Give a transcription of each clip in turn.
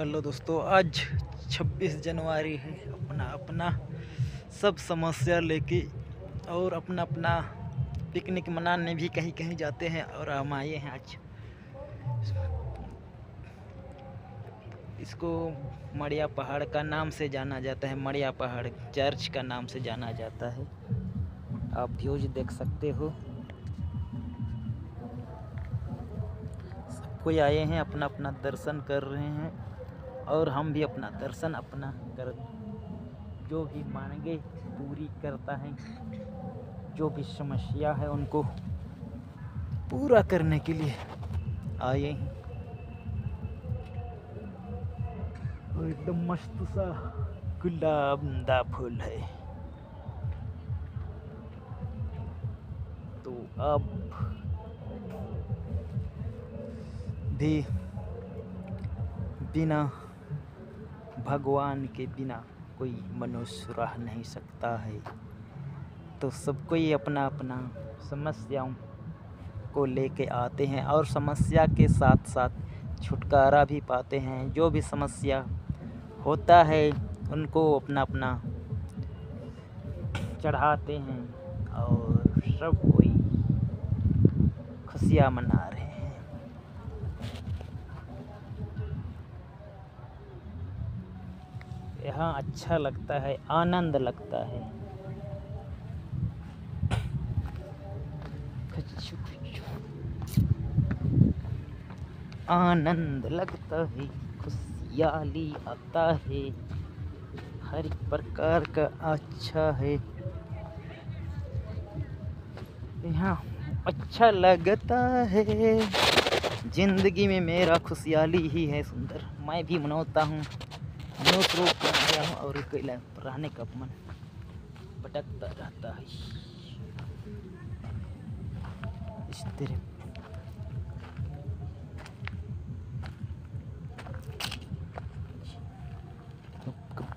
Hello दोस्तों, आज 26 जनवरी है। अपना अपना सब समस्या लेके और अपना अपना पिकनिक मनाने भी कहीं कहीं जाते हैं और हम आए हैं आज। इसको मड़िया पहाड़ का नाम से जाना जाता है, मड़िया पहाड़ चर्च का नाम से जाना जाता है। आप व्यूज़ देख सकते हो। कोई आए हैं, अपना अपना दर्शन कर रहे हैं। और हम भी अपना दर्शन, अपना कर, जो भी मांगे, पूरी करता है। जो भी समस्या है उनको पूरा करने के लिए आए हैं। एकदम मस्त सा गुलाबदा फूल है। तो अब भी बिना भगवान के बिना कोई मनुष्य रह नहीं सकता है। तो सबको ये अपना अपना समस्याओं को लेके आते हैं और समस्या के साथ साथ छुटकारा भी पाते हैं। जो भी समस्या होता है, उनको अपना अपना चढ़ाते हैं और सब कोई खुशियाँ मना रहे हैं। यहाँ अच्छा लगता है, आनंद लगता है। आनंद लगता है, खुशियाली आता है, हर एक प्रकार का अच्छा है। यहाँ अच्छा लगता है। ज़िंदगी में मेरा खुशहाली ही है, सुंदर। मैं भी मनाता हूँ। नो प्रो कर गया हूँ और अकेला रहने का मन भटकता रहता है इस तरह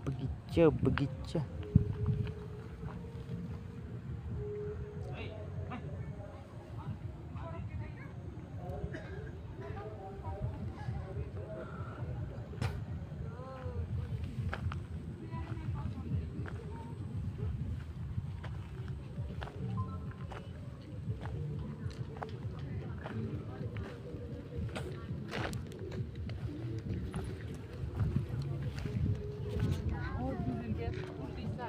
बगीचा बगीचा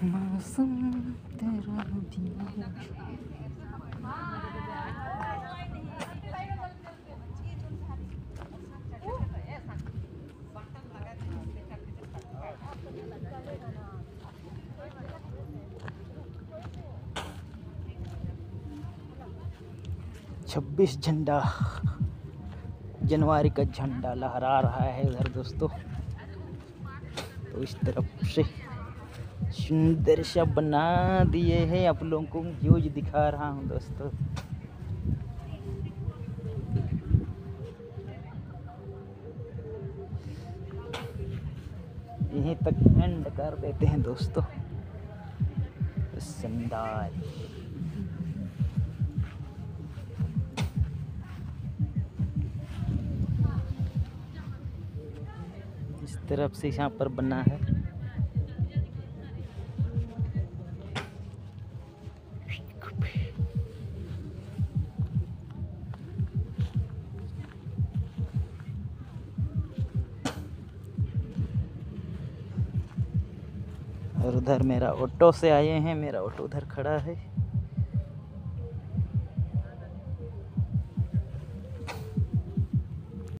말씀대로 비밀 छब्बीस झंडा। जनवरी का झंडा लहरा रहा है उधर दोस्तों। तो इस तरफ़ से सुंदर सा बना दिए हैं आप लोगों को। यूज़ दिखा रहा हूँ दोस्तों। यहीं तक एंड कर देते हैं दोस्तों। संदाज इस तरफ़ से यहाँ पर बना है। और उधर मेरा ऑटो से आए हैं, मेरा ऑटो उधर खड़ा है।